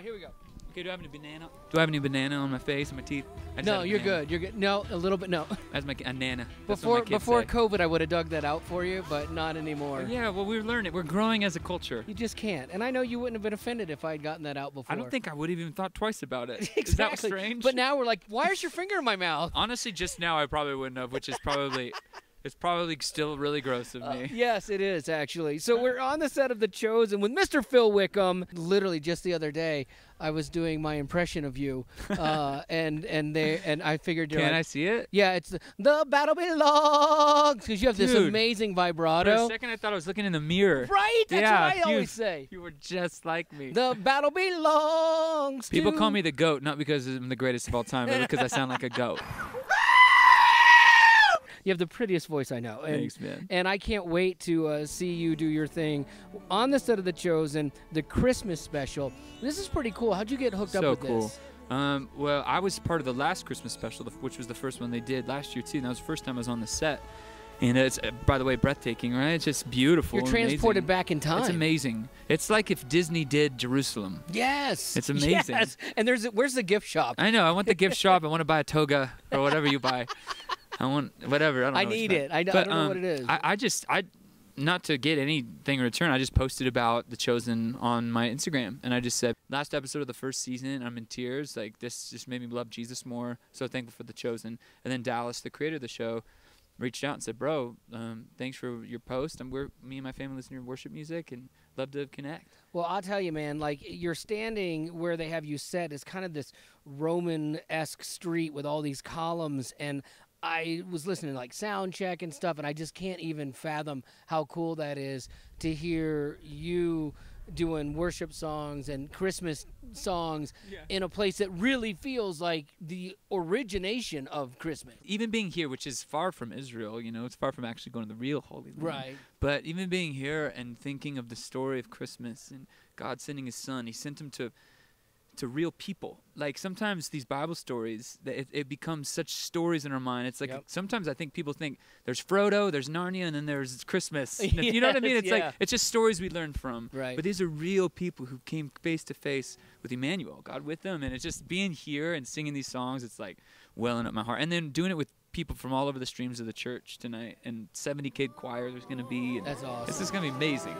right, here we go. Okay, do I have any banana? Do I have any banana on my face and my teeth? I No, you're good. You're good. No, a little bit. No. That's my a nana. That's Before before say. COVID, I would have dug that out for you, but not anymore. Yeah, well, we're learning. We're growing as a culture. You just can't. And I know you wouldn't have been offended if I had gotten that out before. I don't think I would have even thought twice about it. exactly. Is that strange? But now we're like, why is your finger in my mouth? Honestly, just now I probably wouldn't have, which is probably, it's probably still really gross of me. Yes, it is actually. So we're on the set of The Chosen with Mr. Phil Wickham. Literally just the other day, I was doing my impression of you, uh, and and they and I figured you're Can like, I see it? yeah, it's the, the battle belongs because you have this Dude. amazing For a vibrato. second, I thought I was looking in the mirror. Right? That's yeah, what I always say. You were just like me. The battle belongs. People to call me the goat, not because I'm the greatest of all time, but because I sound like a goat. You have the prettiest voice I know. And, Thanks, man. And I can't wait to uh, see you do your thing on the set of The Chosen, the Christmas special. This is pretty cool. How'd you get hooked up So with cool. this? Um, well, I was part of the last Christmas special, which was the first one they did last year too. And that was the first time I was on the set. And it's, uh, by the way, breathtaking, right? It's just beautiful. You're transported amazing. back in time. It's amazing. It's like if Disney did Jerusalem. Yes. It's amazing. Yes. And there's where's the gift shop? I know. I want the gift shop. I want to buy a toga or whatever you buy. I want whatever. I don't. I need it. I don't- I don't know what um, it is. I, I just I not to get anything in return. I just posted about the chosen on my Instagram, and I just said last episode of the first season. I'm in tears. Like this just made me love Jesus more. So thankful for the chosen. And then Dallas, the creator of the show. Reached out and said, "Bro, um, thanks for your post. And we're me and my family listen to your worship music and love to connect." Well, I'll tell you, man. Like you're standing where they have you set is kind of this Roman-esque street with all these columns, and I was listening to like sound check and stuff, and I just can't even fathom how cool that is to hear you doing worship songs and Christmas songs in a place that really feels like the origination of Christmas. even being here, which is far from Israel, you know, it's far from actually going to the real Holy Land. Right. But even being here and thinking of the story of Christmas and God sending His Son, He sent Him to to real people. Like sometimes these Bible stories, that it, it becomes such stories in our mind. It's like Yep. sometimes I think people think there's Frodo, there's Narnia, and then there's Christmas. you know what I mean? It's yeah. like it's just stories we learn from. Right. But these are real people who came face to face with Emmanuel, God with them, and it's just being here and singing these songs. It's like welling up my heart, and then doing it with people from all over the streams of the church tonight, and 70 kid choir there's gonna be. And That's awesome. This is gonna be amazing.